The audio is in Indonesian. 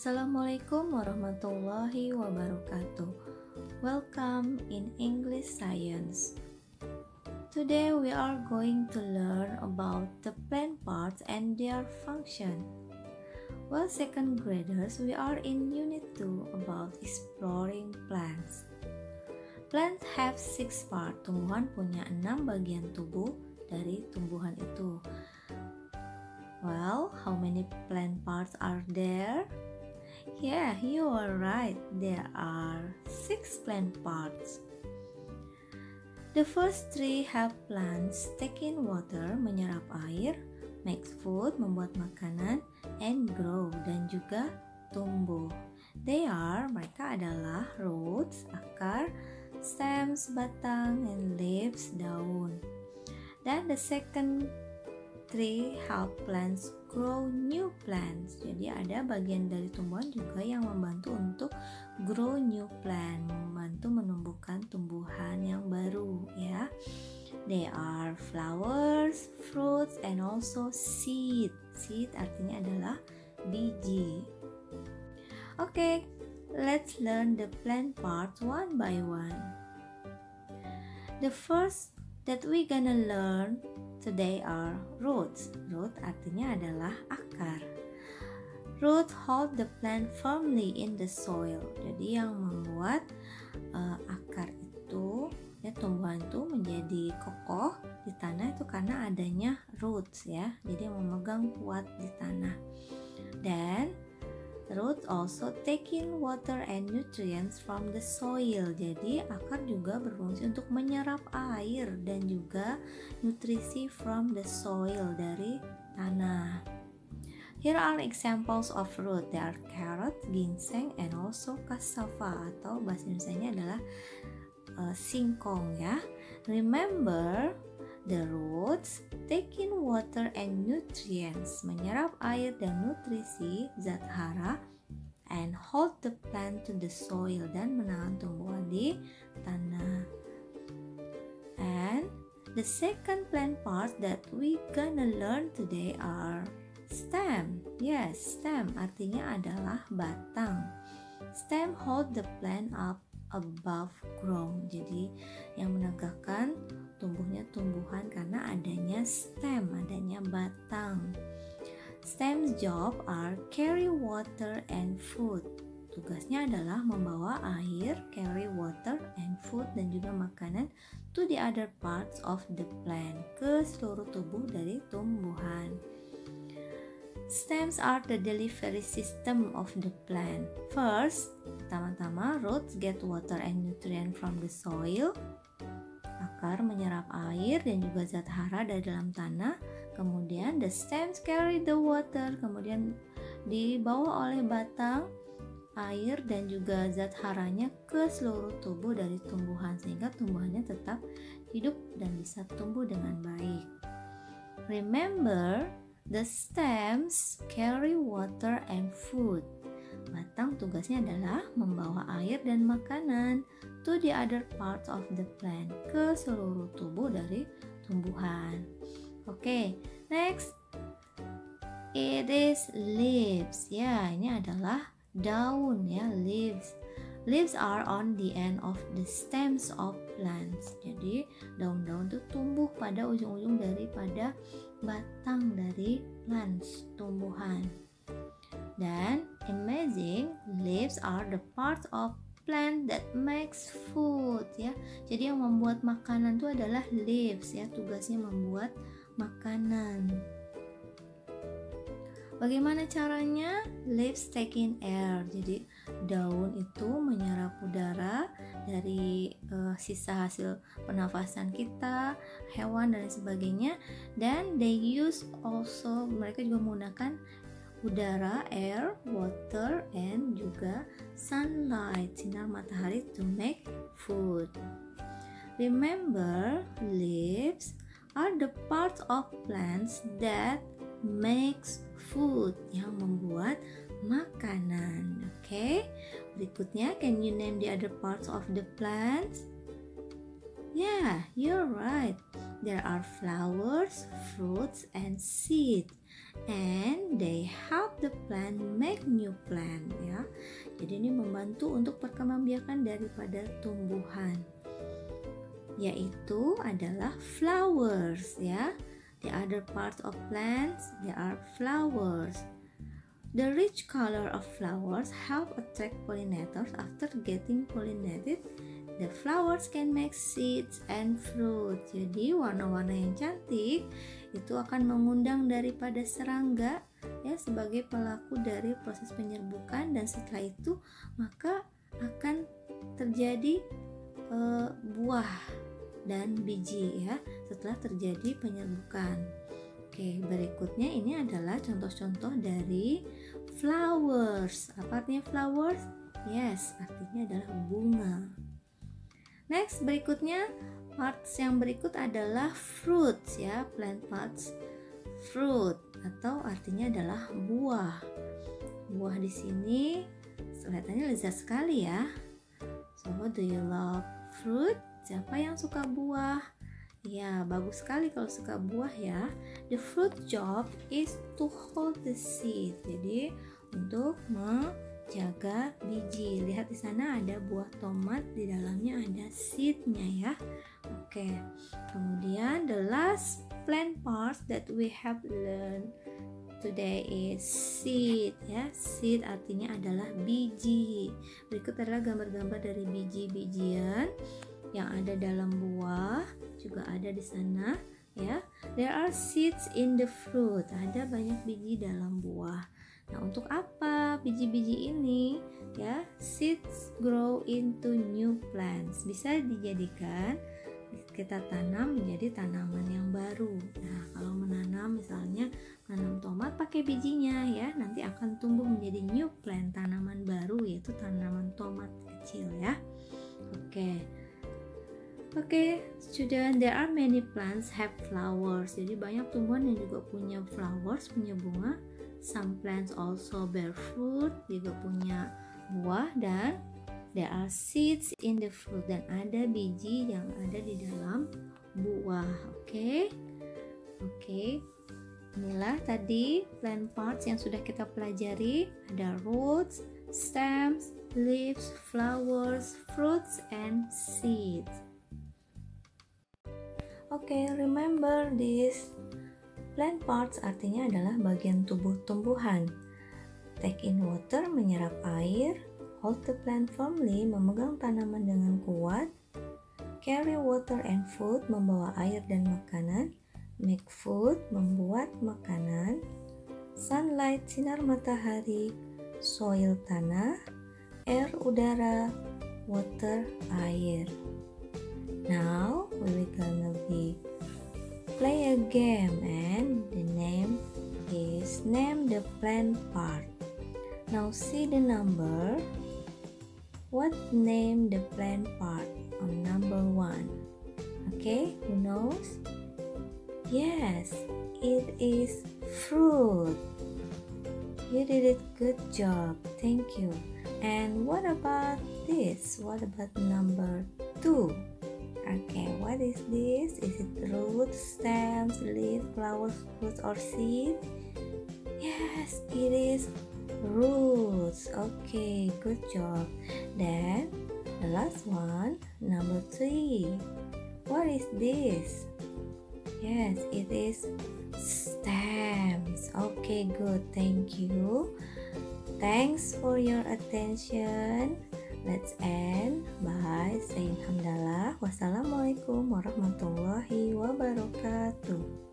Assalamualaikum warahmatullahi wabarakatuh. Welcome in English Science. Today we are going to learn about the plant parts and their function. Well, second graders, we are in Unit 2 about exploring plants. Plants have six parts. Tumbuhan punya enam bagian tubuh dari tumbuhan itu. Well, how many plant parts are there? Yeah, you are right. There are six plant parts. The first three help plants take in water, menyerap air, make food, membuat makanan, and grow, dan juga tumbuh. They are, mereka adalah roots, akar, stems, batang, and leaves, daun. Dan the second three help plants grow new plants. Jadi ada bagian dari tumbuhan juga yang membantu untuk grow new plant, membantu menumbuhkan tumbuhan yang baru ya. They are flowers, fruits, and also seed. Seed artinya adalah biji. Oke, okay, let's learn the plant parts one by one. The first that we gonna learn Today are roots. Root artinya adalah akar. Root hold the plant firmly in the soil. Jadi yang membuat uh, akar itu ya tumbuhan itu menjadi kokoh di tanah itu karena adanya roots ya. Jadi memegang kuat di tanah. Dan Roots also take in water and nutrients from the soil. Jadi akar juga berfungsi untuk menyerap air dan juga nutrisi from the soil dari tanah. Here are examples of root. There are carrot, ginseng, and also cassava atau bahasa Indonesia adalah uh, singkong ya. Remember, The roots take in water and nutrients, menyerap air dan nutrisi zat hara and hold the plant to the soil dan menahan tumbuhan di tanah. And the second plant part that we gonna learn today are stem. Yes, stem artinya adalah batang. Stem hold the plant up above ground. Jadi yang menegakkan tumbuhnya tumbuhan karena adanya stem, adanya batang. Stem's job are carry water and food. Tugasnya adalah membawa air, carry water and food dan juga makanan to the other parts of the plant ke seluruh tubuh dari tumbuhan. Stems are the delivery system of the plant. First, pertama-tama roots get water and nutrient from the soil. Akar menyerap air dan juga zat hara dari dalam tanah. Kemudian the stems carry the water, kemudian dibawa oleh batang air dan juga zat haranya ke seluruh tubuh dari tumbuhan sehingga tumbuhannya tetap hidup dan bisa tumbuh dengan baik. Remember, The stems carry water and food. Batang tugasnya adalah membawa air dan makanan to the other parts of the plant ke seluruh tubuh dari tumbuhan. Oke, okay, next it is leaves. Ya, ini adalah daun ya, leaves. Leaves are on the end of the stems of plants. Jadi daun-daun itu tumbuh pada ujung-ujung daripada batang dari plants, tumbuhan. Dan amazing, leaves are the part of plant that makes food ya. Jadi yang membuat makanan itu adalah leaves ya, tugasnya membuat makanan. Bagaimana caranya? Leaves take in air. Jadi daun itu menyerap udara dari uh, sisa hasil pernafasan kita, hewan dan sebagainya. Dan they use also mereka juga menggunakan udara, air, water, and juga sunlight, sinar matahari to make food. Remember, leaves are the parts of plants that makes food yang membuat makanan. Oke. Okay? Berikutnya, can you name the other parts of the plants? Yeah, you're right. There are flowers, fruits, and seeds and they help the plant make new plant ya. Jadi ini membantu untuk perkembangbiakan daripada tumbuhan yaitu adalah flowers ya. The other parts of plants they are flowers. The rich color of flowers help attract pollinators after getting pollinated The flowers can make seeds and fruit. Jadi warna-warna yang cantik itu akan mengundang daripada serangga ya sebagai pelaku dari proses penyerbukan dan setelah itu maka akan terjadi uh, buah dan biji ya setelah terjadi penyerbukan. Oke, berikutnya ini adalah contoh-contoh dari flowers. Apa artinya flowers? Yes, artinya adalah bunga. Next, berikutnya parts yang berikut adalah fruits ya, plant parts fruit atau artinya adalah buah. Buah di sini kelihatannya lezat sekali ya. So, do you love fruit? Siapa yang suka buah? Ya, bagus sekali kalau suka buah ya. The fruit job is to hold the seed. Jadi, untuk jaga biji. Lihat di sana ada buah tomat, di dalamnya ada seednya ya. Oke. Kemudian the last plant part that we have learned today is seed ya. Seed artinya adalah biji. Berikut adalah gambar-gambar dari biji-bijian yang ada dalam buah, juga ada di sana ya. There are seeds in the fruit. Ada banyak biji dalam buah. Nah, untuk apa biji-biji ini? Ya, seeds grow into new plants. Bisa dijadikan kita tanam menjadi tanaman yang baru. Nah, kalau menanam misalnya menanam tomat pakai bijinya ya, nanti akan tumbuh menjadi new plant, tanaman baru yaitu tanaman tomat kecil ya. Oke. Oke, okay, student, there are many plants have flowers. Jadi banyak tumbuhan yang juga punya flowers, punya bunga some plants also bear fruit juga punya buah dan there are seeds in the fruit dan ada biji yang ada di dalam buah oke okay? oke okay. inilah tadi plant parts yang sudah kita pelajari ada roots stems leaves flowers fruits and seeds okay remember this Plant parts artinya adalah bagian tubuh tumbuhan. Take in water menyerap air, hold the plant firmly memegang tanaman dengan kuat, carry water and food membawa air dan makanan, make food membuat makanan, sunlight sinar matahari, soil tanah, air udara, water air. Now we will gonna be play a game plant part. Now see the number. What name the plant part on number one? Okay, who knows? Yes, it is fruit. You did it good job. Thank you. And what about this? What about number two? Okay, what is this? Is it roots, stems, leaves, flowers, fruits, or seed? Yes, it is roots. Okay, good job. Then the last one, number three. What is this? Yes, it is stems. Okay, good. Thank you. Thanks for your attention. Let's end by saying hamdalah. Wassalamualaikum warahmatullahi wabarakatuh.